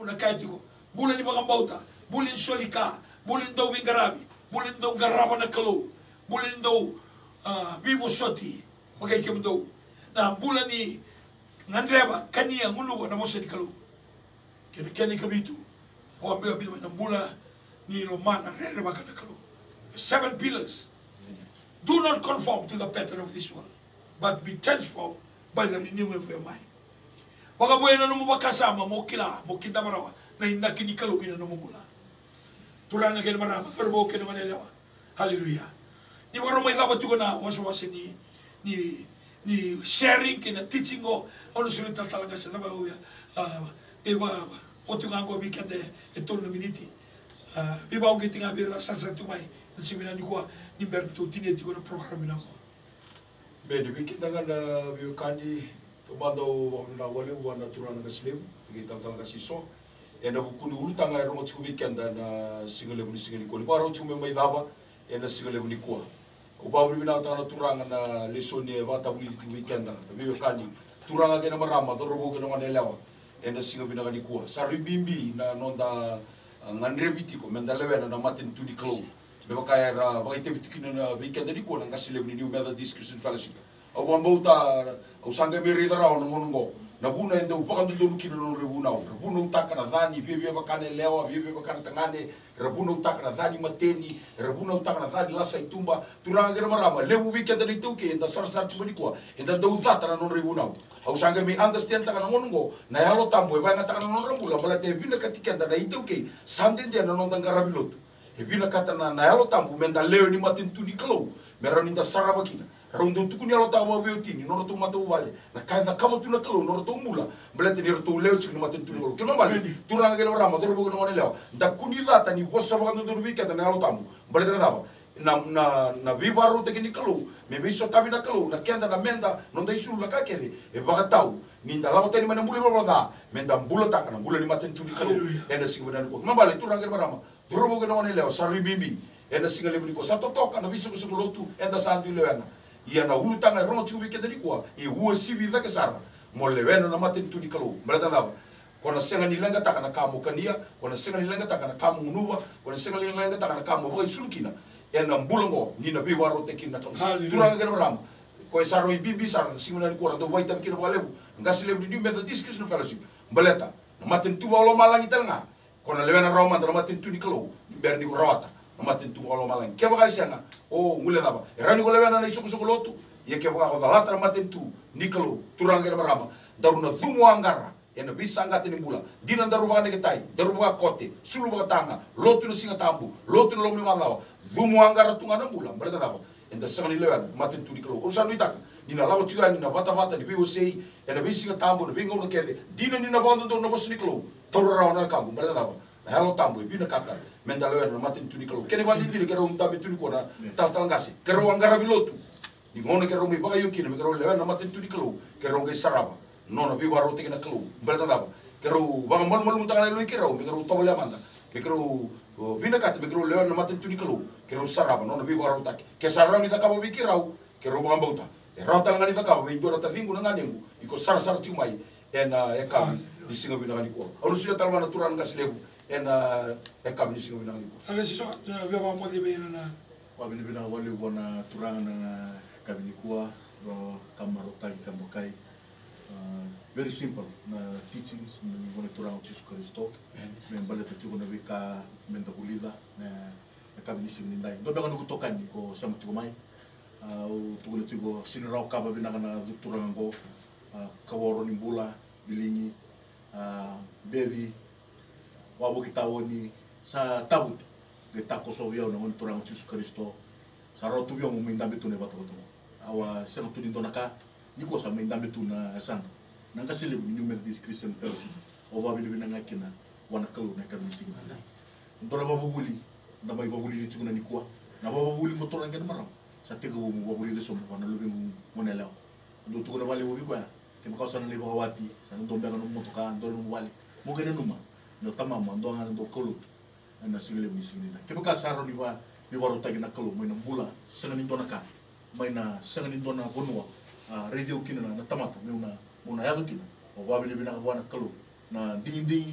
una kaitiko bulan ni bauta bulin solika bulin do wingarabi garaba na do ah, vivo na ni ngandreba kania na kene kabitu o ambe na ni lo mana rere baka na kalu seven pillars. Do not conform to the pattern of this world but be transformed by the renewing of your mind Waka buena no makasama mo kila mo kita marawa na inaki ni kalugina no mula. Turanga kena marama ferbo kena manelewa. Haleluya. Ni waro mai daba tuko na waso wase ni ni ni sharing kena teaching o ono suri tal talaga sa daba uya. E wa o tunga ngo weekend e tolu miniti. E ba o getinga bira sarsa tumai. Nsimina ni kwa ni tiko na program ina ko. Bene, na wiokani Tumando na wale wana turana ka slim, tigi tang tang ka siso. E na bukuni ulutanga e rongo tiku weekend na singale muni singale ko. Lipa rongo tiku mai daba e na. O ba bri bina tanga turanga na lesoni e vata buli tiku weekend na biyo kani. Turanga ke na marama do robo ke na wana lewa. E na singa bina ka ni ko. Sa ribimbi na nonda ngandre vitiko menda lewena na matin tuni klo. Beba kaya ra ba ite bitikina na weekend ni ko na ngasile muni New Methodist Christian Fellowship. Au bambauta au sanga me rida rao na ngonongo na buna ende upaka ndo ndo kino no rebuna au rabuna utaka na dhani bakane lewa bia bia bakane tangane. Rabuna utaka na dhani mateni. Rabuna utaka na dhani lasa itumba. Turanga gera marama. Lewu weekend ni tuke enda sar sar tuma ni kwa. Enda ndo uthata na no rebuna au sanga me understand taka na ngonongo na yalo tambo e banga taka na no rambula mala te bina katikenda na ituke sande ndia na no dangara bilotu e kata na na yalo tambo menda leo ni matin tuni klo merani nda sarabakina raundo tuku ni alota wa weo tini no roto mata wale na kai da kama tuna kalo no roto mula. Belete ni roto leo chini mata tuni ngolo kino mali tuna ngel rama doro bogo no leo. Da kuni data ni bossa ba no doro weekend na alota mu belete na na na na viva ro te kini kalo me me so tabi na kalo na kenda na menda no da isu la ka kere e ba tau. Ni nda lawo tani mana mbule ba da menda mbula ta kana mbula ni mata tuni kalo e na singo na ko ngambale tuna ngel rama doro bogo no leo. Sari bimbi e na singo le ko sa to to kana viso ko lotu e da sandu leana ia na ulu tanga rongo tiu wikenda kua i ua siwi veke sara mo le wena na mate tu ni kalau berata nava kona senga ni lenga taka na kamu kania kona senga ni lenga taka na kamu ngunuwa kona senga ni lenga taka na kamu boy sulkina e na mbulongo ni na biwa rote kina tau turanga gena ram ko e saro i bimbi sara simuna ni kora do waita kina walebu ngasi lebu ni methodist christian fellowship. Baleta na mate tu walo malangi telnga kona le wena roma na mate tu ni kalau berni rawata matin tu olo malang ke bagai sanga o ngule daba rani ko lewena na isuku suku lotu. Ye ke bagai ko dalatra matin tu. Nikalo turang ke marama. Daruna thumu angara. Ena bisa angkat ini bula dina daru baga ne tai daru baga kote. Sulu baga tanga. Lotu no singa tambu. Lotu no lomi malawa thumu angara tunga na bula berda daba enda sangani lewan matin tu nikalo usan ni tak dina lawo tuga ni na bata bata ni biwo sei. Ena bisi singa tambu no bingo no kede dina ni na bondo no bos nikalo toru rawana kambu berda daba na halo tambu bina kata. Menda lewer na matin tuni kalau kene bandi tini kero um tabi tuni kona tal tal ngasi kero angara bilotu di ngone kero mi baga yuki na kero lewer na matin tuni kalau. Kero ngai saraba nona bi waro te kena kalau. Berta daba kero bang mal mal mutanga lui kero mi kero tobole amanda mi kero bina kata mi kero lewer na matin tuni kalau. Kero saraba nona bi waro tak ke saraba ni takabo bi kero kero bang bauta e rata ngani takabo bi jora ta vingu na ngani iko sar sar timai ena eka di singa bina ngani ko anu sudah talwana turan ngas lebu ena e kam ni singo binang liko. Tanga si so tuna bia mo di bina na. Wa bina bina wali wana turang na kabini kuwa ro kamaro tai kamokai. Uh, very simple na teachings na ngone turang o Jesus Kristo. Men bale te tuko na wika menta kulida na na kabini singo nindai. Do bega nuku tokan ko sama tuko mai. Uh, tuko na tuko sinirao kaba bina kana turang ko uh, kaworo ni bula bilingi bevi wabo kita woni sa tabut ge tako so wiao na woni turang Jesus Kristo. Sa rotu wiao mo mindambe tu ne bato bato awa sang tu dindo naka ni ko sa mindambe tu na sang nang kasile ni New Methodist Christian Fellowship o ba bilu na ngakina wana kalu na kami sigi na ndora ba buli da ba buli ni tuna ni kwa. Na ba buli mo turang ken maram sa tiga mo ba buli de so mo na lubi mo ne lao ndo tu na wale mo bi kwa ke ba kausan le ba wati sa ndo mbega no mo to ka ndo no wale mo kene numa. No tama mo ndo ngana ndo kolut na sigile mi sigile ke baka saro ni wa ni waro tagi na kalu mo na bula sangani ndo na ka. Mai na sangani ndo na bonua a radio kina na tamata me una una yazo kina. O bina wa na kalu na ding ding